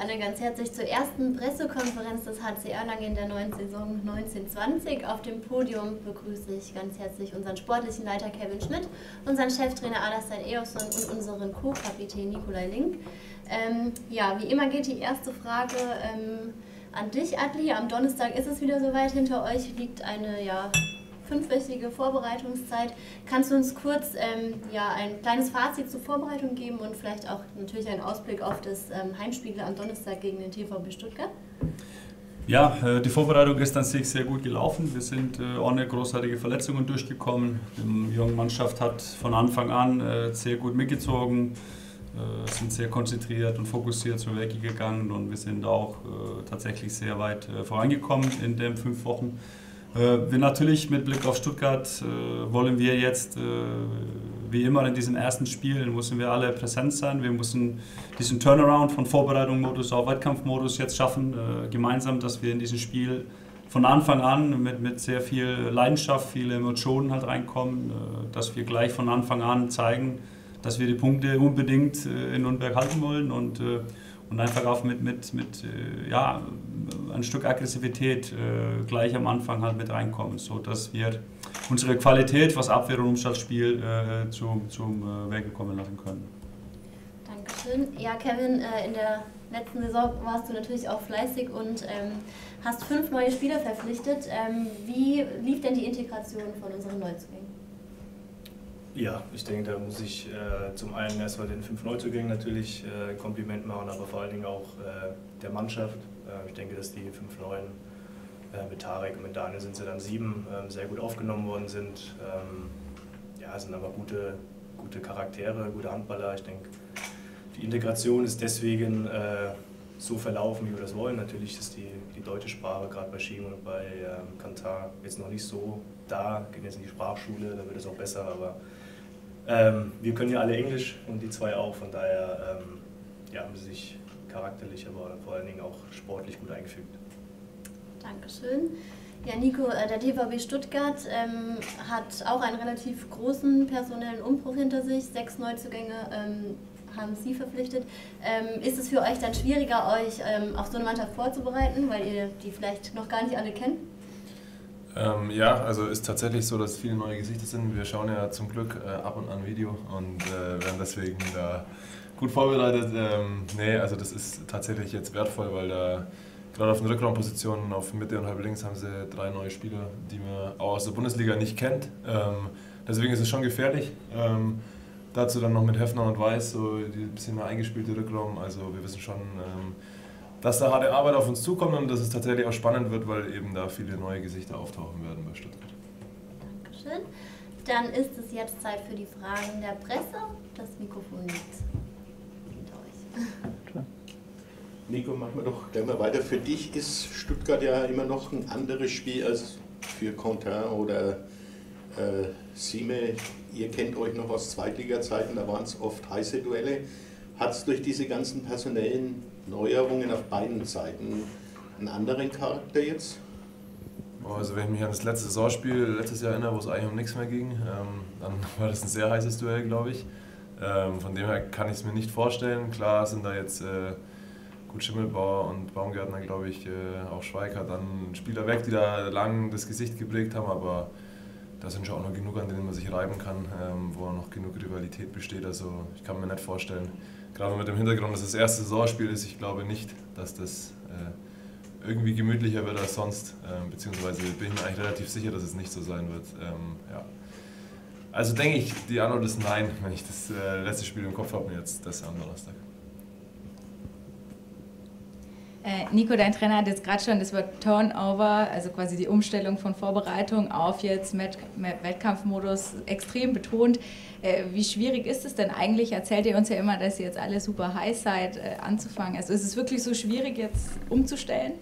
alle ganz herzlich zur ersten Pressekonferenz des HC Erlangen in der neuen Saison 1920. Auf dem Podium begrüße ich ganz herzlich unseren sportlichen Leiter Kevin Schmidt, unseren Cheftrainer Alastair Eosson und unseren Co-Kapitän Nikolai Link. Ähm, ja, wie immer geht die erste Frage ähm, an dich, Adli. Am Donnerstag ist es wieder soweit. Hinter euch liegt eine ja, fünfwöchige Vorbereitungszeit. Kannst du uns kurz ähm, ja, ein kleines Fazit zur Vorbereitung geben und vielleicht auch natürlich einen Ausblick auf das ähm, Heimspiel am Donnerstag gegen den TVB Stuttgart? Ja, äh, die Vorbereitung ist an sich sehr gut gelaufen. Wir sind äh, ohne großartige Verletzungen durchgekommen. Die junge Mannschaft hat von Anfang an äh, sehr gut mitgezogen, sind sehr konzentriert und fokussiert zur Werke gegangen und wir sind auch tatsächlich sehr weit vorangekommen in den fünf Wochen. Äh, wir natürlich mit Blick auf Stuttgart äh, wollen wir jetzt, äh, wie immer in diesen ersten Spielen, müssen wir alle präsent sein. Wir müssen diesen Turnaround von Vorbereitungsmodus auf Wettkampfmodus jetzt schaffen, gemeinsam, dass wir in dieses Spiel von Anfang an mit, mit sehr viel Leidenschaft, viele Emotionen halt reinkommen, dass wir gleich von Anfang an zeigen, dass wir die Punkte unbedingt in Nürnberg halten wollen und und einfach auch mit, mit, mit äh, ja, ein Stück Aggressivität äh, gleich am Anfang halt mit reinkommen, sodass wir unsere Qualität, was Abwehr- und Umschaltspiel äh, zum, zum äh, Wege kommen lassen können. Dankeschön. Ja, Kevin, äh, in der letzten Saison warst du natürlich auch fleißig und ähm, hast fünf neue Spieler verpflichtet. Ähm, wie lief denn die Integration von unseren Neuzugängen? Ja, ich denke, da muss ich äh, zum einen erstmal den fünf Neuzugängen natürlich äh, Kompliment machen, aber vor allen Dingen auch äh, der Mannschaft. Äh, ich denke, dass die fünf Neuen äh, mit Tarek und mit Daniel sind sie dann sieben, ähm, sehr gut aufgenommen worden sind. Ähm, ja, sind aber gute, gute Charaktere, gute Handballer. Ich denke, die Integration ist deswegen äh, so verlaufen, wie wir das wollen. Natürlich ist die, die deutsche Sprache gerade bei Shimon und bei ähm, Kantar jetzt noch nicht so da. Gehen jetzt in die Sprachschule, da wird es auch besser, aber ähm, wir können ja alle Englisch und die zwei auch, von daher ähm, ja, haben sie sich charakterlich, aber vor allen Dingen auch sportlich gut eingefügt. Dankeschön. Ja, Nico, äh, der TVB Stuttgart ähm, hat auch einen relativ großen personellen Umbruch hinter sich. Sechs Neuzugänge ähm, haben Sie verpflichtet. Ähm, ist es für euch dann schwieriger, euch ähm, auf so eine Mannschaft vorzubereiten, weil ihr die vielleicht noch gar nicht alle kennt? Ähm, ja, also ist tatsächlich so, dass viele neue Gesichter sind. Wir schauen ja zum Glück äh, ab und an Video und äh, werden deswegen da gut vorbereitet. Ähm, nee, also das ist tatsächlich jetzt wertvoll, weil da gerade auf den Rückraumpositionen, auf Mitte und halb links haben sie drei neue Spieler, die man auch aus der Bundesliga nicht kennt. Ähm, deswegen ist es schon gefährlich. Ähm, dazu dann noch mit Hefner und Weiß, so die bisschen mehr eingespielte Rückraum. Also wir wissen schon, ähm, dass da harte Arbeit auf uns zukommt und dass es tatsächlich auch spannend wird, weil eben da viele neue Gesichter auftauchen werden bei Stuttgart. Dankeschön. Dann ist es jetzt Zeit für die Fragen der Presse. Das Mikrofon liegt hinter euch. Nico, machen wir doch gleich mal weiter. Für dich ist Stuttgart ja immer noch ein anderes Spiel als für Contin oder äh, Sime. Ihr kennt euch noch aus Zweitliga-Zeiten, da waren es oft heiße Duelle. Hat es durch diese ganzen personellen Neuerungen auf beiden Seiten einen anderen Charakter jetzt? Also wenn ich mich an das letzte Saisonspiel letztes Jahr erinnere, wo es eigentlich um nichts mehr ging, ähm, dann war das ein sehr heißes Duell, glaube ich. Ähm, von dem her kann ich es mir nicht vorstellen. Klar sind da jetzt äh, gut Schimmelbauer und Baumgärtner, glaube ich, äh, auch Schweiker, dann Spieler weg, die da lang das Gesicht geprägt haben, aber da sind schon auch noch genug, an denen man sich reiben kann, ähm, wo noch genug Rivalität besteht. Also ich kann mir nicht vorstellen, gerade mit dem Hintergrund, dass das erste Saisonspiel ist, ich glaube nicht, dass das äh, irgendwie gemütlicher wird als sonst. Ähm, beziehungsweise bin ich mir eigentlich relativ sicher, dass es nicht so sein wird. Ähm, ja. Also denke ich, die Antwort ist nein, wenn ich das äh, letzte Spiel im Kopf habe und jetzt das am Donnerstag. Äh, Nico, dein Trainer hat jetzt gerade schon das Wort Turnover, also quasi die Umstellung von Vorbereitung auf jetzt Wettkampfmodus extrem betont. Äh, wie schwierig ist es denn eigentlich? Erzählt ihr uns ja immer, dass ihr jetzt alle super heiß seid, äh, anzufangen. Also ist es wirklich so schwierig, jetzt umzustellen?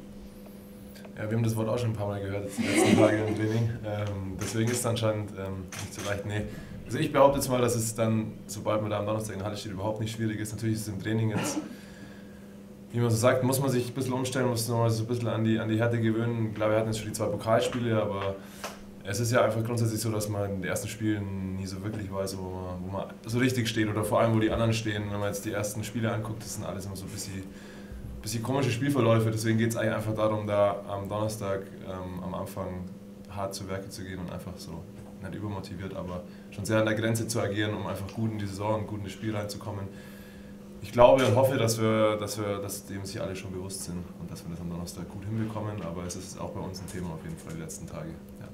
Ja, wir haben das Wort auch schon ein paar Mal gehört jetzt die letzten Tage im Training. Ähm, deswegen ist es anscheinend ähm, nicht so leicht. Nee. Also ich behaupte jetzt mal, dass es dann, sobald man da am Donnerstag in der Halle steht, überhaupt nicht schwierig ist. Natürlich ist es im Training jetzt wie man so sagt, muss man sich ein bisschen umstellen, muss man sich ein bisschen an die, an die Härte gewöhnen. Ich glaube, wir hatten jetzt schon die zwei Pokalspiele, aber es ist ja einfach grundsätzlich so, dass man in den ersten Spielen nie so wirklich weiß, wo man, wo man so richtig steht oder vor allem, wo die anderen stehen. Wenn man jetzt die ersten Spiele anguckt, das sind alles immer so ein bisschen, bisschen komische Spielverläufe. Deswegen geht es eigentlich einfach darum, da am Donnerstag ähm, am Anfang hart zu Werke zu gehen und einfach so, nicht übermotiviert, aber schon sehr an der Grenze zu agieren, um einfach gut in die Saison gut in das Spiel reinzukommen. Ich glaube und hoffe, dass wir, dass wir, dass dem sich alle schon bewusst sind und dass wir das am Donnerstag gut hinbekommen, aber es ist auch bei uns ein Thema auf jeden Fall die letzten Tage. Ja.